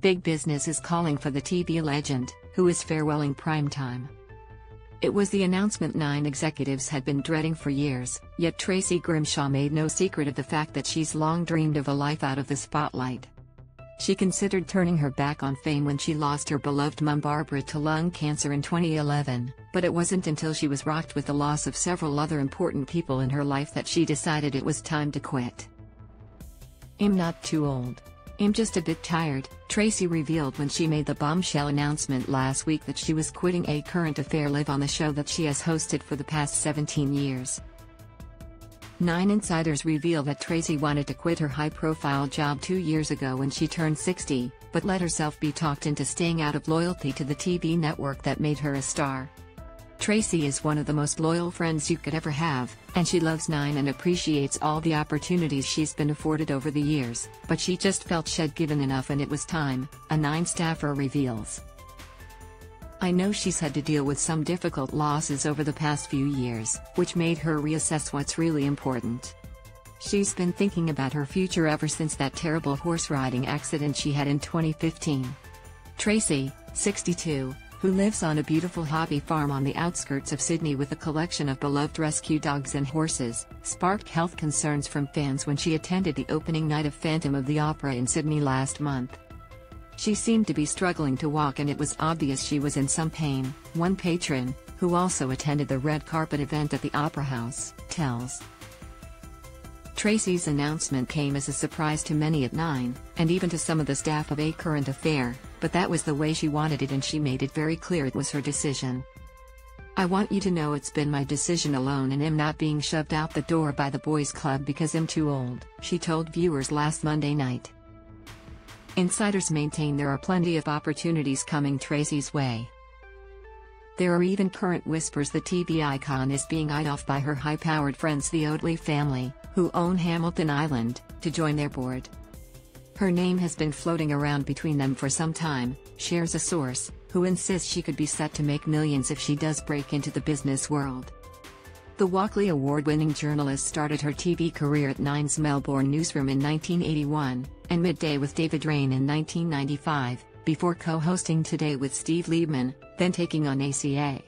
Big business is calling for the TV legend, who is farewelling primetime. It was the announcement nine executives had been dreading for years, yet Tracy Grimshaw made no secret of the fact that she's long dreamed of a life out of the spotlight. She considered turning her back on fame when she lost her beloved mum Barbara to lung cancer in 2011, but it wasn't until she was rocked with the loss of several other important people in her life that she decided it was time to quit. I'm not too old. I'm just a bit tired, Tracy revealed when she made the bombshell announcement last week that she was quitting a current affair live on the show that she has hosted for the past 17 years. Nine insiders reveal that Tracy wanted to quit her high-profile job two years ago when she turned 60, but let herself be talked into staying out of loyalty to the TV network that made her a star. Tracy is one of the most loyal friends you could ever have, and she loves Nine and appreciates all the opportunities she's been afforded over the years, but she just felt she'd given enough and it was time, a Nine staffer reveals. I know she's had to deal with some difficult losses over the past few years, which made her reassess what's really important. She's been thinking about her future ever since that terrible horse riding accident she had in 2015. Tracy, 62, who lives on a beautiful hobby farm on the outskirts of Sydney with a collection of beloved rescue dogs and horses, sparked health concerns from fans when she attended the opening night of Phantom of the Opera in Sydney last month. She seemed to be struggling to walk and it was obvious she was in some pain, one patron, who also attended the red carpet event at the Opera House, tells. Tracy's announcement came as a surprise to many at 9, and even to some of the staff of A Current Affair, but that was the way she wanted it and she made it very clear it was her decision. I want you to know it's been my decision alone and am not being shoved out the door by the boys club because I'm too old, she told viewers last Monday night. Insiders maintain there are plenty of opportunities coming Tracy's way. There are even current whispers the TV icon is being eyed off by her high-powered friends the Oatley family, who own Hamilton Island, to join their board. Her name has been floating around between them for some time, shares a source, who insists she could be set to make millions if she does break into the business world. The Walkley Award-winning journalist started her TV career at Nine's Melbourne newsroom in 1981, and Midday with David Reyne in 1995, before co-hosting Today with Steve Liebmann, then taking on ACA.